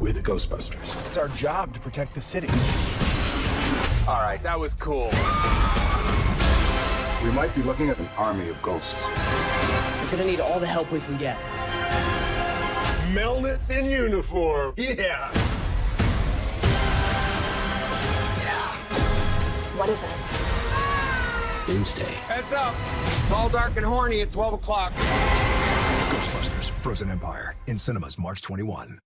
We're the Ghostbusters. It's our job to protect the city. All right, that was cool. We might be looking at an army of ghosts. We're gonna need all the help we can get. Melnitz in uniform. Yeah. Yeah. What is it? Doomsday. Heads up. All dark, and horny at 12 o'clock. Ghostbusters Frozen Empire in cinemas March 21.